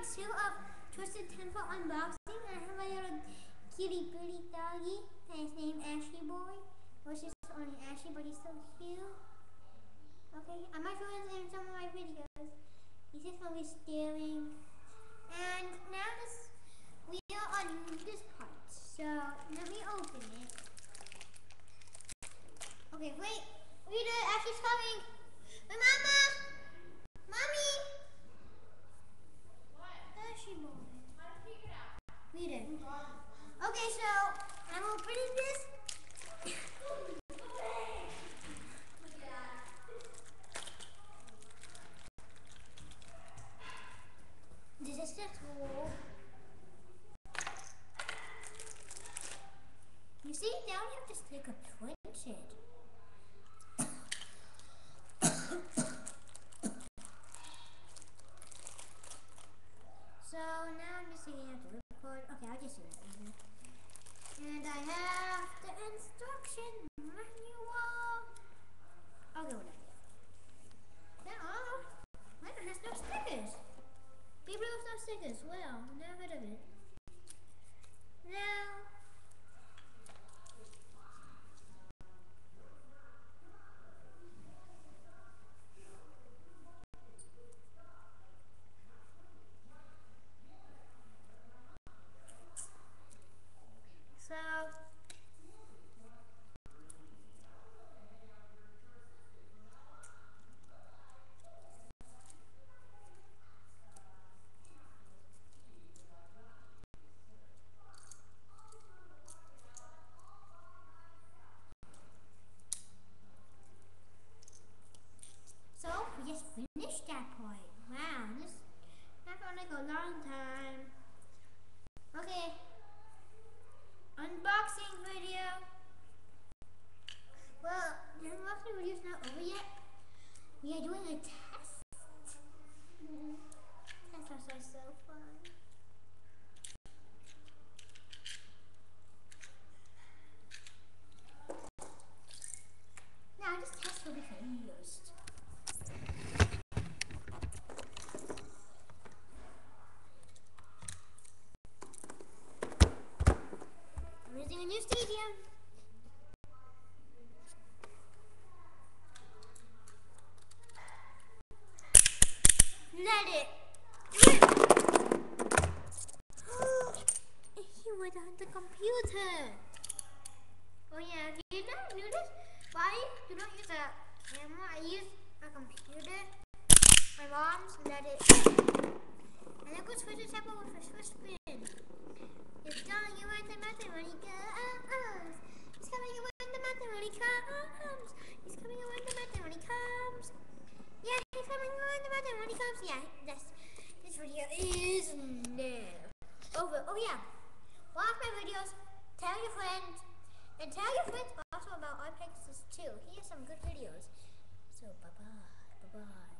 part two of Twisted Tempo unboxing. I have my little kitty booty doggy. His name Ashley Boy. Which is only Ashley, but he's so cute. Okay, I might show him in some of my videos. He's just be staring. And now this we are on this part. So let me open it. Okay, wait. It. Ashley's coming. My mama. Mommy. Ashley boy. Read it. Okay, so I'm opening this. This is the tool. You see, now you have to stick a twinge it. so now I'm just taking out the record. Okay, I'll just do it later. And I have the instruction manual. I'll go with that. Now, oh, mine has no stickers. People have no stickers. Well, never heard of it. Now, so So finished that point. Wow, this that felt like a long time. Okay. Unboxing video. Well, the unboxing video is not over yet. We are doing a test. Tests are so fun. Now this test will be finished. I'm stadium. Let it. he went on the computer. Oh yeah, you don't do this, why you don't use a camera? I use a computer. My mom's let it. And look what's Twitter table with a Swiss spin. It's telling you when the mountain when he comes. He's coming in when the mountain when he comes. He's coming in when the mountain when he comes. Yeah, he's coming in when the comes. Yeah, this this video is now over. Oh yeah, watch my videos. Tell your friends, and tell your friends also about iPexas too. He has some good videos. So bye bye, bye bye.